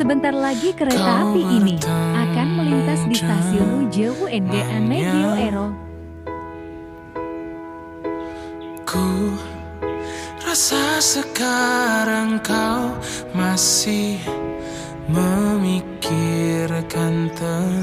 Sebentar lagi kereta api ini akan melintas di stasiun Ujewu UNG Medio Ero. Ku rasa sekarang kau masih memikirkan tentang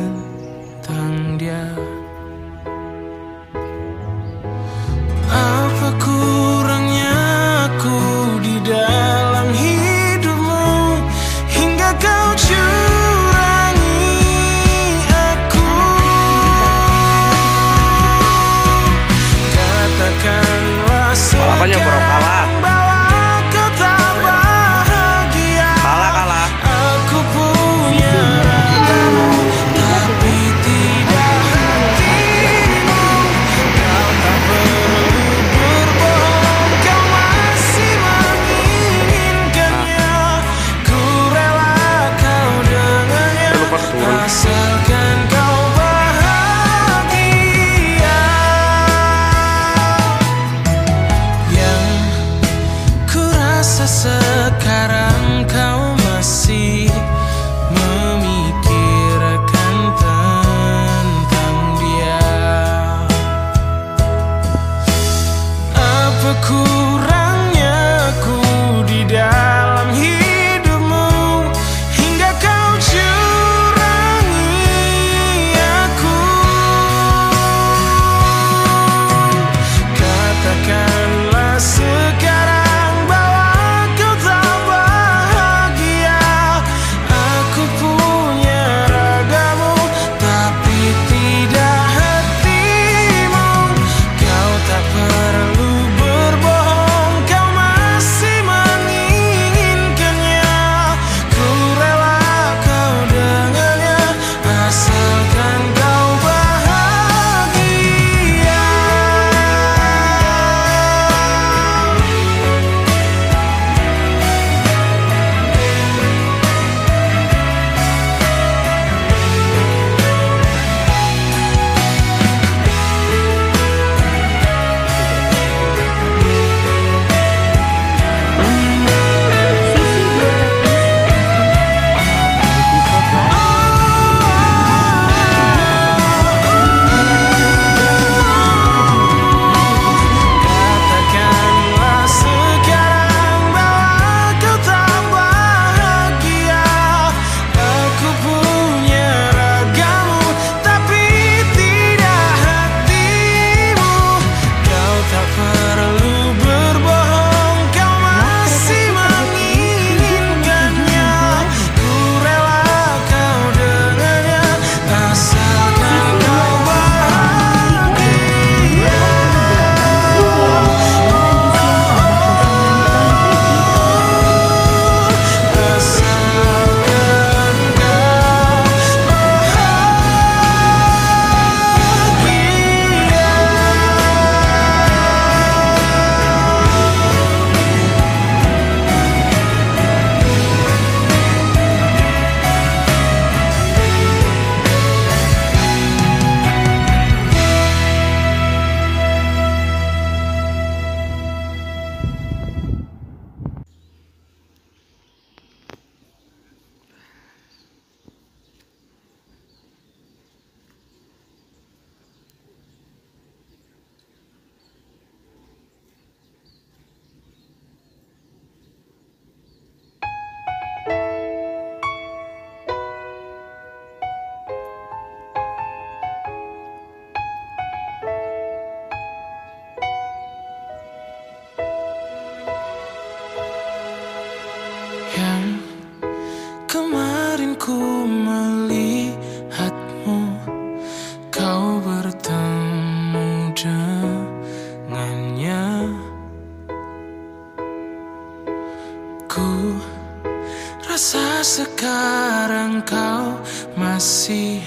sekarang kau masih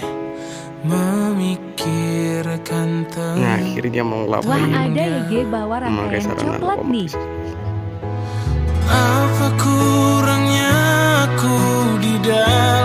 memikirkan tentang Nah akhirnya mengelap Wah ada IG bawa rangkaian coklat nih. Apa kurangnya aku di dalam